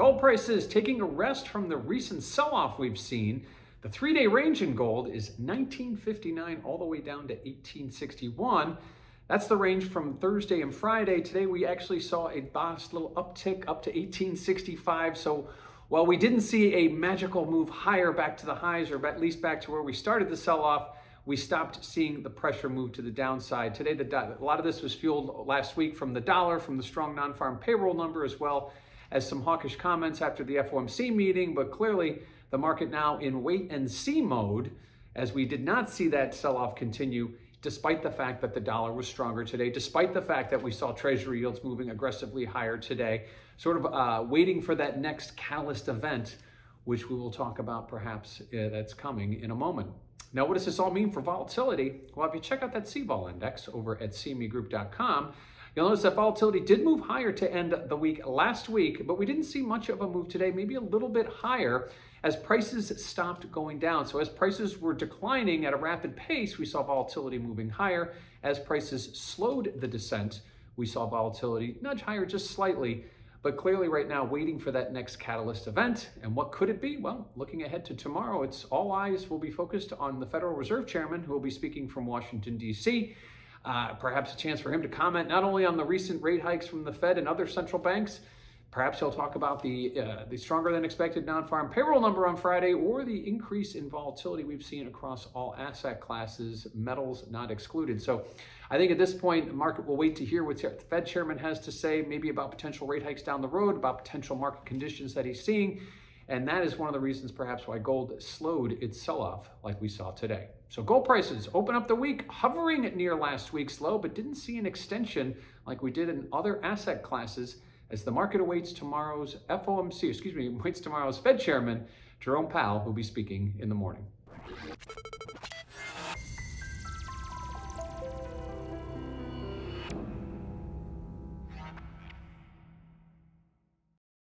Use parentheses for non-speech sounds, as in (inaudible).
Gold prices taking a rest from the recent sell-off we've seen. The three-day range in gold is 1959 all the way down to 1861. That's the range from Thursday and Friday. Today we actually saw a modest little uptick up to 1865. So while we didn't see a magical move higher back to the highs or at least back to where we started the sell-off, we stopped seeing the pressure move to the downside. Today, the, a lot of this was fueled last week from the dollar, from the strong non-farm payroll number, as well as some hawkish comments after the FOMC meeting, but clearly the market now in wait and see mode as we did not see that sell-off continue despite the fact that the dollar was stronger today, despite the fact that we saw treasury yields moving aggressively higher today, sort of uh, waiting for that next catalyst event, which we will talk about perhaps uh, that's coming in a moment. Now, what does this all mean for volatility? Well, if you check out that CVOL index over at cmegroup.com, you'll notice that volatility did move higher to end the week last week, but we didn't see much of a move today, maybe a little bit higher as prices stopped going down. So as prices were declining at a rapid pace, we saw volatility moving higher. As prices slowed the descent, we saw volatility nudge higher just slightly but clearly right now waiting for that next catalyst event. And what could it be? Well, looking ahead to tomorrow, it's all eyes will be focused on the Federal Reserve Chairman who will be speaking from Washington, D.C. Uh, perhaps a chance for him to comment not only on the recent rate hikes from the Fed and other central banks, Perhaps he'll talk about the, uh, the stronger than expected non-farm payroll number on Friday or the increase in volatility we've seen across all asset classes, metals not excluded. So I think at this point, the market will wait to hear what the Fed chairman has to say, maybe about potential rate hikes down the road, about potential market conditions that he's seeing. And that is one of the reasons perhaps why gold slowed its sell-off like we saw today. So gold prices open up the week hovering near last week's low, but didn't see an extension like we did in other asset classes as the market awaits tomorrow's FOMC, excuse me, (laughs) awaits tomorrow's Fed Chairman, Jerome Powell, who'll be speaking in the morning.